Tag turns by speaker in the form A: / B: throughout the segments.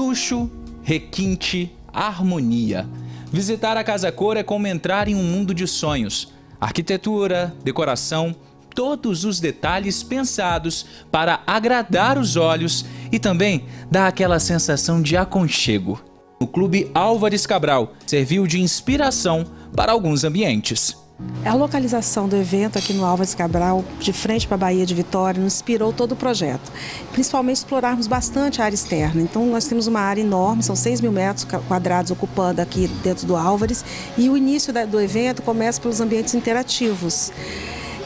A: Luxo, requinte, harmonia. Visitar a Casa Cor é como entrar em um mundo de sonhos. Arquitetura, decoração, todos os detalhes pensados para agradar os olhos e também dar aquela sensação de aconchego. O Clube Álvares Cabral serviu de inspiração para alguns ambientes.
B: A localização do evento aqui no Álvares Cabral, de frente para a Bahia de Vitória, nos inspirou todo o projeto. Principalmente explorarmos bastante a área externa. Então, nós temos uma área enorme, são 6 mil metros quadrados ocupando aqui dentro do Álvares. E o início do evento começa pelos ambientes interativos.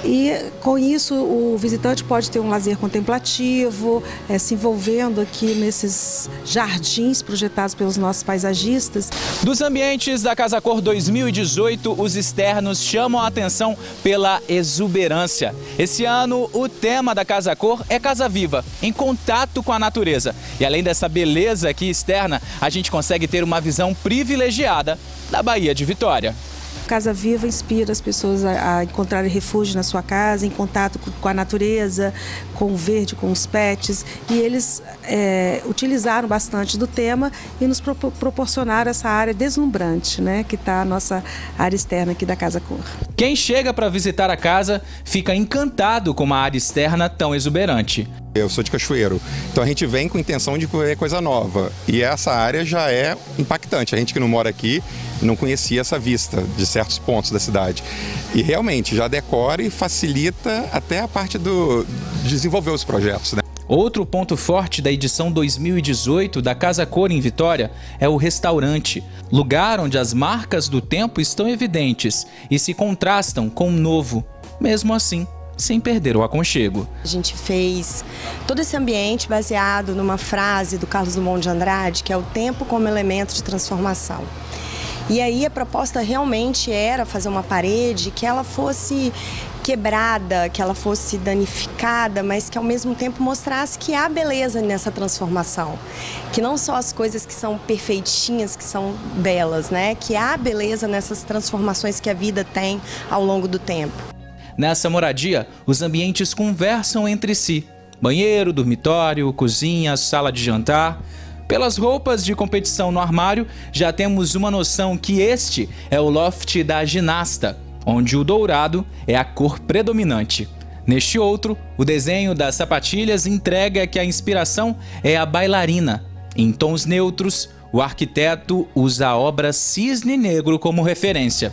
B: E com isso o visitante pode ter um lazer contemplativo, é, se envolvendo aqui nesses jardins projetados pelos nossos paisagistas.
A: Dos ambientes da Casa Cor 2018, os externos chamam a atenção pela exuberância. Esse ano, o tema da Casa Cor é Casa Viva, em contato com a natureza. E além dessa beleza aqui externa, a gente consegue ter uma visão privilegiada da Bahia de Vitória.
B: Casa Viva inspira as pessoas a, a encontrarem refúgio na sua casa, em contato com, a natureza, com o verde, com os pets. E eles é, utilizaram bastante do tema e nos pro, proporcionaram essa área deslumbrante, né, que está a nossa área externa aqui da Casa Cor.
A: Quem chega para visitar a casa fica encantado com uma área externa tão exuberante.
C: Eu sou de Cachoeiro, então a gente vem com intenção de ver coisa nova. E essa área já é impactante. A gente que não mora aqui não conhecia essa vista de certos pontos da cidade. E realmente já decora e facilita até a parte do de desenvolver os projetos. Né?
A: Outro ponto forte da edição 2018 da Casa Cor em Vitória é o restaurante, lugar onde as marcas do tempo estão evidentes e se contrastam com o novo. Mesmo assim, sem perder o aconchego.
D: A gente fez todo esse ambiente baseado numa frase do Carlos Dumont de Andrade, que é o tempo como elemento de transformação. E aí a proposta realmente era fazer uma parede que ela fosse quebrada, que ela fosse danificada, mas que ao mesmo tempo mostrasse que há beleza nessa transformação. Que não só as coisas que são perfeitinhas, que são belas, né? Que há beleza nessas transformações que a vida tem ao longo do tempo.
A: Nessa moradia, os ambientes conversam entre si. Banheiro, dormitório, cozinha, sala de jantar. Pelas roupas de competição no armário, já temos uma noção que este é o loft da ginasta, onde o dourado é a cor predominante. Neste outro, o desenho das sapatilhas entrega que a inspiração é a bailarina. Em tons neutros, o arquiteto usa a obra Cisne Negro como referência.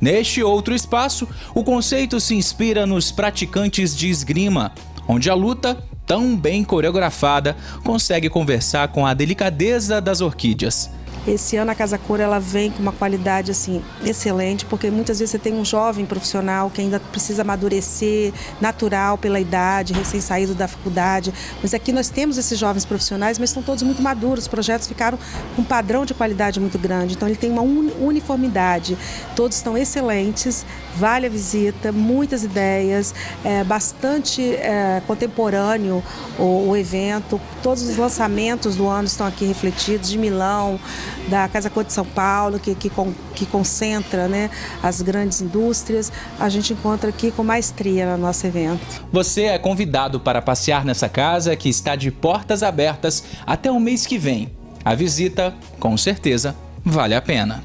A: Neste outro espaço, o conceito se inspira nos praticantes de esgrima, onde a luta, tão bem coreografada, consegue conversar com a delicadeza das orquídeas.
B: Esse ano a Casa Cor ela vem com uma qualidade assim excelente, porque muitas vezes você tem um jovem profissional que ainda precisa amadurecer, natural pela idade, recém-saído da faculdade. Mas aqui nós temos esses jovens profissionais, mas estão todos muito maduros. Os projetos ficaram com um padrão de qualidade muito grande. Então ele tem uma uniformidade. Todos estão excelentes, vale a visita, muitas ideias, é, bastante é, contemporâneo o, o evento. Todos os lançamentos do ano estão aqui refletidos, de Milão, da Casa Cor de São Paulo, que, que, que concentra né, as grandes indústrias, a gente encontra aqui com maestria no nosso evento.
A: Você é convidado para passear nessa casa que está de portas abertas até o mês que vem. A visita, com certeza, vale a pena.